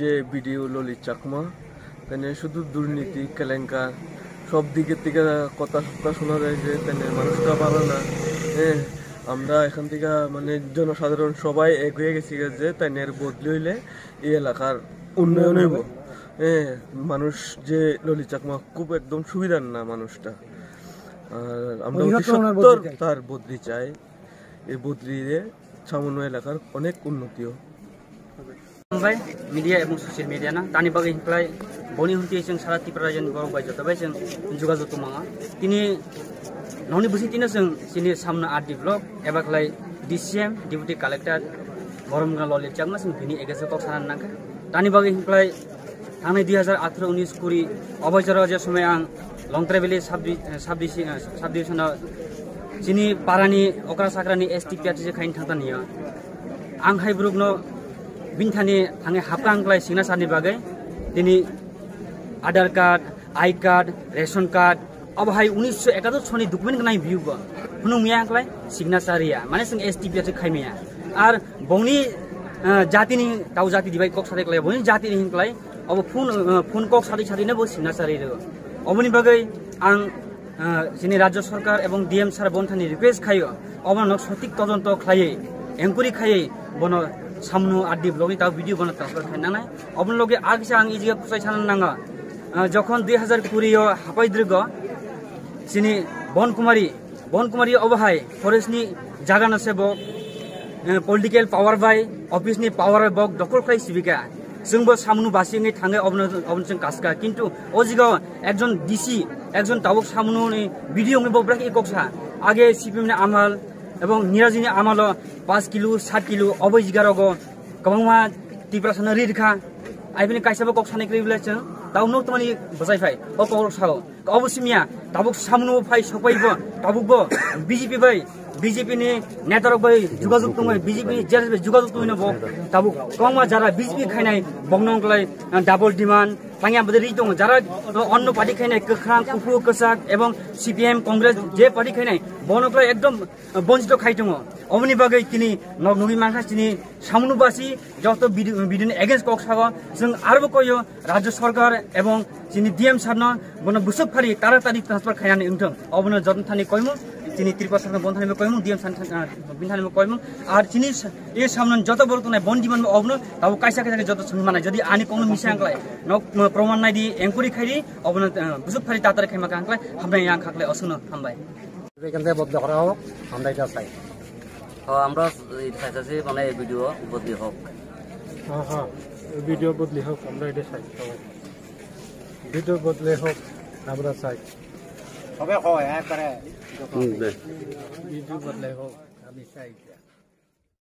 যে বিডিও ললিত চাকমা তেনে শুধু দুর্নীতি কেলেঙ্কার সব দিকের থেকে কথা কথা শোনা যায় যে তেনে মানুষটা ভালো না। হ্যাঁ আমরা এখান থেকে মানে জনসাধারণ সবাই এক হয়ে গেছি যে তেনের বদলি হইলে এই এলাকার উন্নয়ন হইব। হ্যাঁ মানুষ যে ললিত চাকমা খুব একদম সুবিধার না মানুষটা। আর আমরা সত্তর তার বদলি চাই। এই বদলিতে সামান্য এলাকার অনেক উন্নতিও। खुलुमबाय मिडिया एबं ससियेल मिडियाना दानि बागै हिंख्लाय बनि हुन्थि जों सारा त्रिपुरा रायजोनि बर' बायजोआव जों जुगाजुग दमाङा दिनै न'नि बुसिथिनो जों जोंनि सामना आर डि ब्लक एबा खालाय D C M deputy collector गरमगा Lalit चांमा जों बिनि एगेजो कक सानान नांखा दानि बागै हिंख्लाय थांनाय दुइ हाजार आठार' उन्निस कुरि अबयजराव जे समय आं लं ट्रेभेलि साब डिभिसनाव जोंनि पारानि अक्रा साक्रानि एस टि पि आर टि खायनो थांतानिया आं हाइब्रुकनो बिनथानि थाङै हाबखांलाय सिगनेसारनि बागै दिनै Aadhaar card I card ration card अबहाय उन्निसस' एकात्तर सननि document गोनां भिउबो खुनु मियाखलाय सिगनेसारिया माने जों S T P R खायमाया are बंनि जातिनि दाउ जाति दिबाय कक साथै बंनि जातिनि हिंख्लाय अब फुन फुन कक साथै साथैनो बो सिगनेसारि अबनि बागै आं जोंनि राज्य सरकार এবং ডিএম সার বন্থানি রিকুয়েস্ট খাইও অবন সঠিক তদন্ত খাইয়ে এনকুয়ারি খাইয়ে বন সামনো আদি ব্লগে তাও ভিডিও বানাতে আসলে খাইনা আপনার আগে আমি ইজিকে পোসাই ছানা নাঙ্গা যখন দুই হাজার কুড়ি হাফাই দীর্ঘ সিনি বন কুমারী বন কুমারী অবহাই ফরেস্ট নি জাগান আছে বক পলিটিক্যাল পাওয়ার বাই অফিস নি পাওয়ার বক দখল খাই সিবিকা জব সামনু বাসিয়ে থাকে অবনচ কাজকা কিন্তু ও জিগাও একজন ডিসি একজন টাবক সামনু বিডিও বব রাখি কক্সা। আগে সিপিএম আমাল ଏବଂ ନିରଞ୍ଜନୀ ଆମଲ पाँच किलो सात किलो अबै जिगारग गबाङमा तिब्रासन रिर्खा आइ पनि काइसाबो कक सानै क्रिबले छ दाउ नो तमनि बसाइ फाइ अ कक साओ अवश्य मिया दाबुक सामनु फाइ सबै ब दाबुक ब बीजेपी बाइ बीजेपी ने नेतर बाइ जुगाजुग तुम बीजेपी ने जेल बाइ जुगाजुग तुम ब दाबुक कङमा जारा बीजेपी खाइनाइ बग्नङलाई डाबल डिमान्ड পাঙিয়া বদে রি দङ যারা অন্য পার্টি খাই নাই কোখ্রাং কুফু কোসাক এবং সিপিএম কংগ্রেস যে পার্টি খাই নাই বনপ্রায় একদম বঞ্চিত খাই দো অমনি বাকে তিনি নগী মানুষ তিনি সামনুবাসী যত বিদিন এগেন্স কক্সাগ जों आरोबाव कयो রাজ্য সরকার এবং তিনি ডিএম সারন বন বুসব ফারি তাড়াতাড়ি ট্রান্সফার খাইনানি উঠং অবন যত্ন থানি কইমু তিনি ত্রিপুরা সরকার বন্ধ থানিমে কইমু ডিএম সান বিনথানিমে কইমু। আর তিনি এ সামনে যত বড় তো নাই বন জীবন অবন, তাও কাইসা কাইসা যত শুনি মানে যদি আনি কোনো মিশা আংলাই নক প্রমাণ নাই দি এনকোয়ারি খাই দি অবন বুসব ফারি তাড়াতাড়ি খাইমা আংলাই হামনাই আং খাকলাই অসুন হামবাই। এখান থেকে বদলা করা হোক আমরা এটা চাই আমরা চাইছি মানে এই ভিডিও বদলি হোক হ্যাঁ হ্যাঁ ভিডিও বদলি হোক আমরা এটা চাই সবাই ভিডিও বদলে হোক আমরা চাই। সবে হয় একবারে ভিডিও বদলে হোক আমি চাই